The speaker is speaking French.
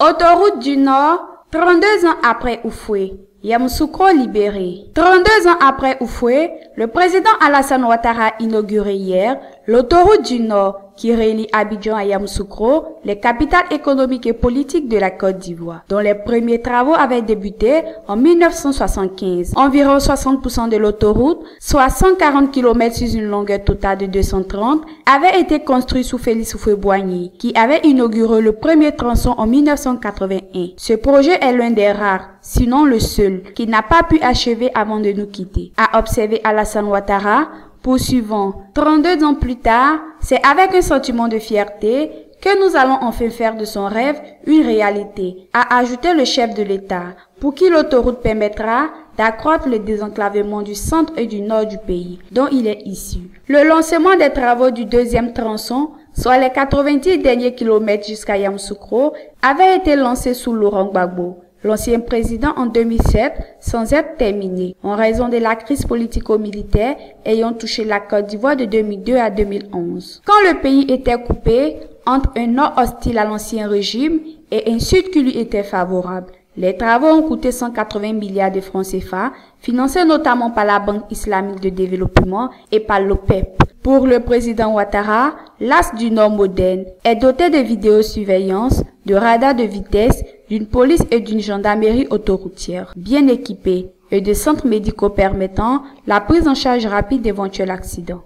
Autoroute du Nord, 32 ans après Oufoué. Yamoussoukro libéré. 32 ans après Oufoué, le président Alassane Ouattara inauguré hier l'autoroute du Nord qui relie Abidjan à Yamoussoukro, les capitales économiques et politiques de la Côte d'Ivoire, dont les premiers travaux avaient débuté en 1975. Environ 60% de l'autoroute, soit 140 km sur une longueur totale de 230, avait été construit sous Félix Houphouët-Boigny, qui avait inauguré le premier tronçon en 1981. Ce projet est l'un des rares, sinon le seul, qui n'a pas pu achever avant de nous quitter, a observé Alassane Ouattara, Poursuivant, 32 ans plus tard, c'est avec un sentiment de fierté que nous allons enfin faire de son rêve une réalité, a ajouté le chef de l'État, pour qui l'autoroute permettra d'accroître le désenclavement du centre et du nord du pays, dont il est issu. Le lancement des travaux du deuxième tronçon, soit les 90 derniers kilomètres jusqu'à Yamoussoukro, avait été lancé sous Laurent Gbagbo l'ancien président en 2007 sans être terminé en raison de la crise politico-militaire ayant touché la Côte d'Ivoire de 2002 à 2011. Quand le pays était coupé entre un nord hostile à l'ancien régime et un sud qui lui était favorable, les travaux ont coûté 180 milliards de francs CFA, financés notamment par la Banque islamique de développement et par l'OPEP. Pour le président Ouattara, l'As du Nord moderne est doté de vidéosurveillance, de radars de vitesse, d'une police et d'une gendarmerie autoroutière bien équipée et de centres médicaux permettant la prise en charge rapide d'éventuels accidents.